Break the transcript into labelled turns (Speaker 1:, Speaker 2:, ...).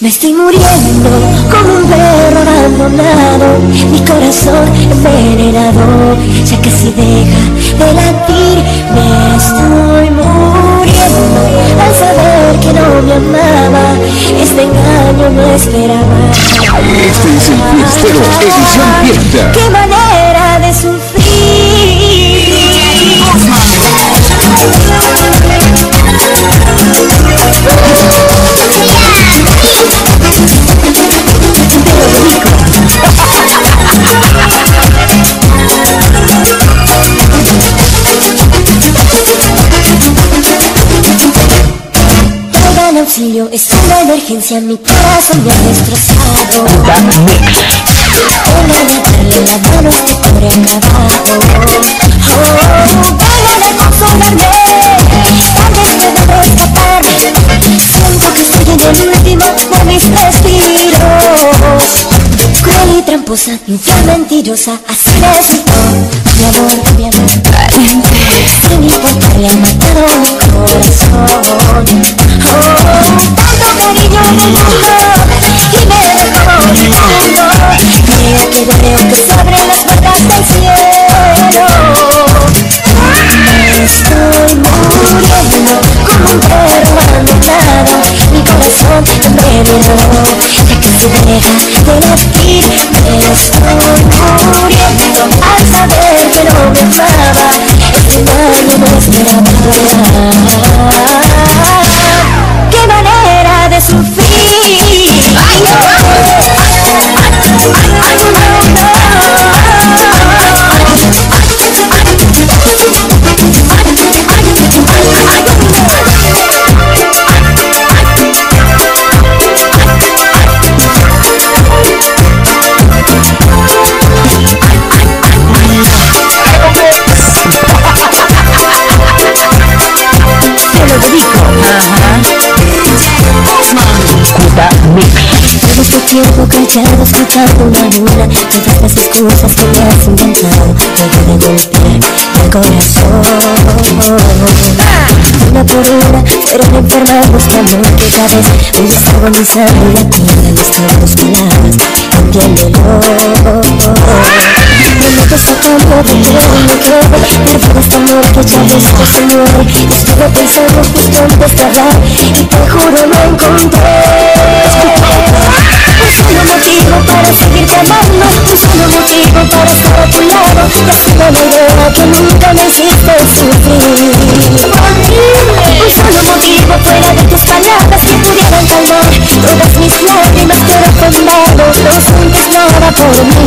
Speaker 1: Me estoy muriendo como un perro abandonado, mi corazón envenenado, ya casi deja de latir, me estoy muriendo al saber que no me amaba, este engaño no esperaba.
Speaker 2: Este es el Fiestero, edición fiesta.
Speaker 1: Auxilio, es una emergencia, mi corazón me ha destrozado. Vengan a la mano este pobre acabado. Oh, vengan a consolarme, vez pueda rescatar. Siento que estoy en el último de mis respiros. Cruel y tramposa, infiel, mentirosa, así resultó. Mi amor, mi amor, sin importarle ha matado mi corazón. Corazón envenenado, ya casi deja de latir. Me estoy muriendo Tiempo callado escuchando una a una Todas las excusas que me has inventado. Luego de golpear el corazón. Una por una fueron enfermando este amor que cada vez Voy desagonizando y latiendo mis tus palabras Entiéndelo. Prometo sacando de todo lo que Perder este amor que ya después se muere Estuve pensando justo antes de hablar Y te juro no sido la idea que nunca me hiciste sufrir Un solo motivo fuera de tus palabras Que pudieran calmar todas mis lágrimas con vano no sientes nada por mí